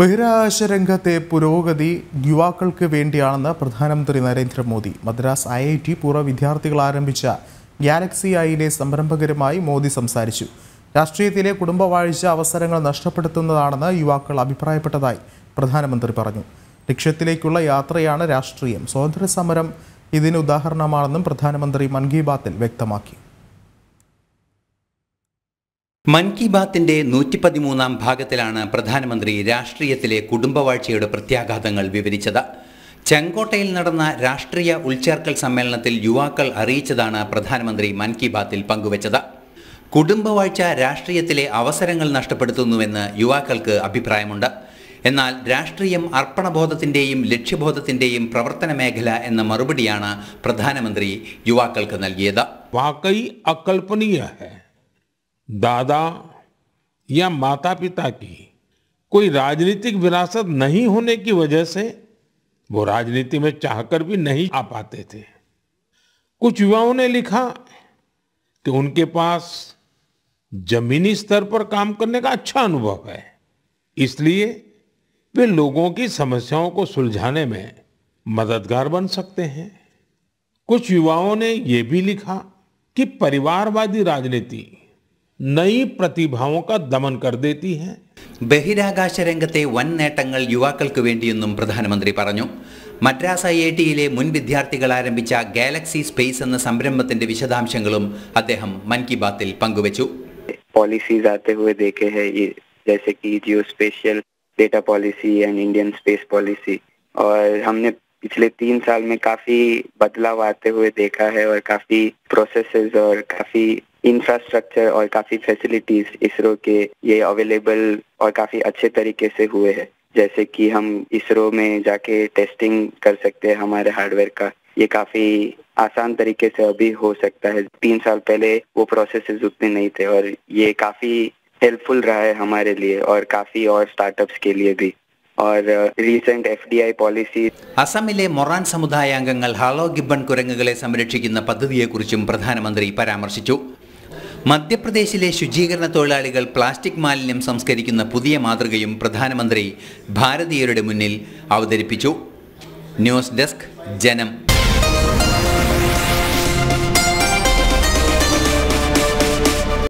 ബഹിരാകാശ രംഗത്തെ പുരോഗതി യുവാക്കൾക്ക് വേണ്ടിയാണെന്ന് പ്രധാനമന്ത്രി Narendra Modi Madras I I T പൂർവ്വ വിദ്യാർത്ഥികൾ ആരംഭിച്ച ഗാലക്സി ഐയിലെ സംരംഭകരുമായി മോദി സംസാരിച്ചു രാഷ്ട്രീയത്തിലെ കുടുംബവാഴ്ച അവസരങ്ങൾ നഷ്ടപ്പെടുത്തുന്നതാണെന്ന് യുവാക്കൾ അഭിപ്രായപ്പെട്ടതായി പ്രധാനമന്ത്രി പറഞ്ഞു ലക്ഷ്യത്തിലേക്കുള്ള യാത്രയാണ് രാഷ്ട്രീയം സ്വാതന്ത്ര്യ സമരം ഇതിന് ഉദാഹരണമാണെന്നും പ്രധാനമന്ത്രി മൻ കി ബാത്തിൽ വ്യക്തമാക്കി മൻ കി ബാത്തിന്റെ നൂറ്റി പതിമൂന്നാം ഭാഗത്തിലാണ് പ്രധാനമന്ത്രി രാഷ്ട്രീയത്തിലെ കുടുംബവാഴ്ചയുടെ പ്രത്യാഘാതങ്ങൾ വിവരിച്ചത് ചെങ്കോട്ടയിൽ നടന്ന രാഷ്ട്രീയ ഉൾച്ചേർക്കൽ സമ്മേളനത്തിൽ യുവാക്കൾ അറിയിച്ചതാണ് പ്രധാനമന്ത്രി മൻ കി ബാത്തിൽ പങ്കുവച്ചത് കുടുംബവാഴ്ച രാഷ്ട്രീയത്തിലെ അവസരങ്ങൾ നഷ്ടപ്പെടുത്തുന്നുവെന്ന് യുവാക്കൾക്ക് അഭിപ്രായമുണ്ട് എന്നാൽ രാഷ്ട്രീയം അർപ്പണബോധത്തിൻ്റെയും ലക്ഷ്യബോധത്തിൻ്റെയും പ്രവർത്തന മേഖല എന്ന മറുപടിയാണ് പ്രധാനമന്ത്രി യുവാക്കൾക്ക് നൽകിയത് വാക്കൈ അകൽപ്പനീയ दादा या माता पिता की कोई राजनीतिक विरासत नहीं होने की वजह से वो राजनीति में चाहकर भी नहीं आ पाते थे कुछ युवाओं ने लिखा कि उनके पास जमीनी स्तर पर काम करने का अच्छा अनुभव है इसलिए वे लोगों की समस्याओं को सुलझाने में मददगार बन सकते हैं कुछ युवाओं ने यह भी लिखा कि परिवारवादी राजनीति नई प्रतिभाओं का दमन कर देती है बेहिरागाश रंगते वन नाटकंगल युवाकल्क्के वेडियुनम प्रधानमंत्री പറഞ്ഞു మద్రాస్ ఐఏటీ లి మున్ విద్యార్థులు ప్రారంభించా గెలాక్సీ స్పేస్ అన్న సంబ్రంభwidetilde విశదాంశంగులు అథహం మన్కి బాతిల్ పంగువెచు పాలసీస్ ఆతేవే దేకే హే ఇ జైసేకి geospatial data policy and Indian space policy are హమ్నే పిచ్లే 3 సాల్ మే కాఫీ బదలా వాతేవే దేఖా హే ఆర్ కాఫీ ప్రాసెసెస్ ఆర్ కాఫీ इंफ्रास्ट्रक्चर और काफ़ी फैसिलिटीज इसरो के ये अवेलेबल और काफ़ी अच्छे तरीके से हुए हैं जैसे कि हम इसरो में जाके टेस्टिंग कर सकते हैं हमारे हार्डवेयर का ये काफ़ी आसान तरीके से अभी हो सकता है तीन साल पहले वो प्रोसेस उतने नहीं थे और ये काफ़ी हेल्पफुल रहा है हमारे लिए और काफ़ी और स्टार्टअप्स के लिए भी और recent F D I policy അസമിലെ മൊറാൻ സമുദായാംഗങ്ങൾ ഹളോ ഗിബൺ കുരങ്ങുകളെ സംരക്ഷിക്കുന്ന പദ്ധതിയെക്കുറിച്ചും പ്രധാനമന്ത്രി പരാമർശിച്ചു മധ്യപ്രദേശിലെ ശുചീകരണ തൊഴിലാളികൾ പ്ലാസ്റ്റിക് മാലിന്യം സംസ്കരിക്കുന്ന പുതിയ മാതൃകയും പ്രധാനമന്ത്രി ഭാരതീയരുടെ മുന്നിൽ അവതരിപ്പിച്ചു ന്യൂസ് ഡെസ്ക് ജനം